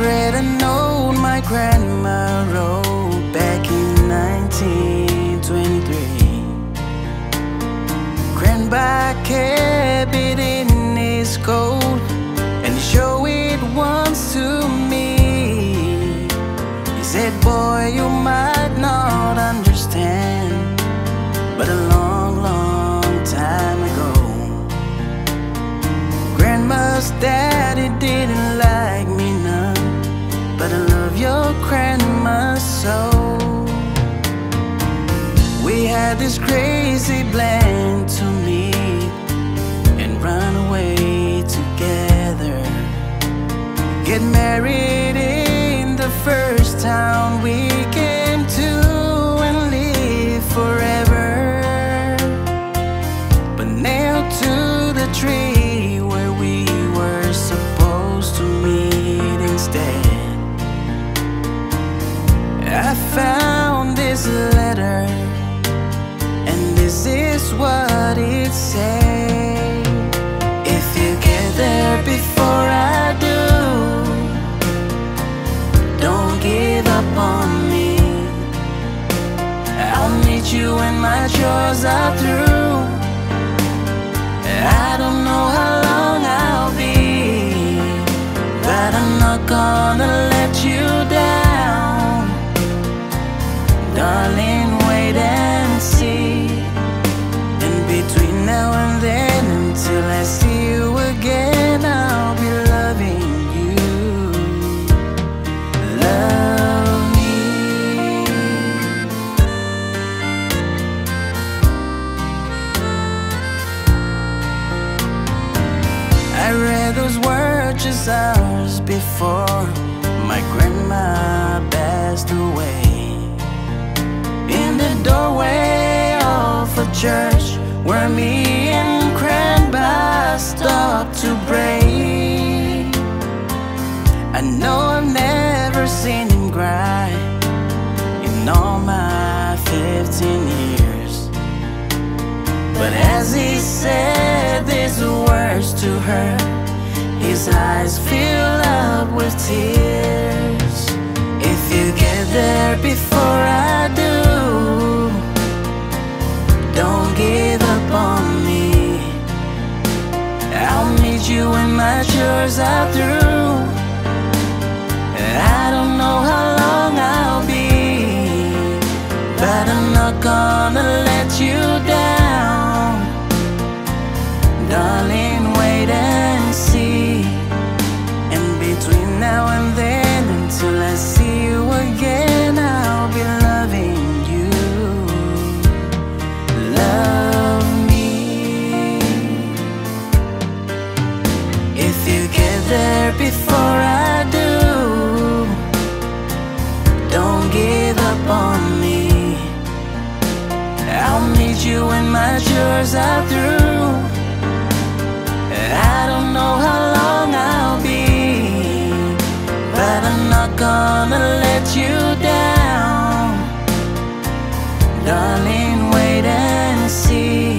read a note my grandma wrote back in 1923. Grandpa kept it in his coat and show showed it once to me. He said, Boy, you might not understand, but a long, long time ago, Grandma's daddy did. So. We had this crazy plan to meet and run away together. Get married in the first town we came my chores are through. I don't know how long I'll be, but I'm not gonna let you down. Darling, those words just hours before my grandma passed away. In the doorway of a church where me and grandpa stopped to pray. I know I've never seen him cry in all my 15 years. But as he said these words to her, his eyes fill up with tears. If you get there before I do, don't give up on me. I'll meet you when my chores are through. I don't know how long I'll be, but I'm not gonna let you down. I'll you when my chores are through. I don't know how long I'll be, but I'm not gonna let you down. Darling, wait and see.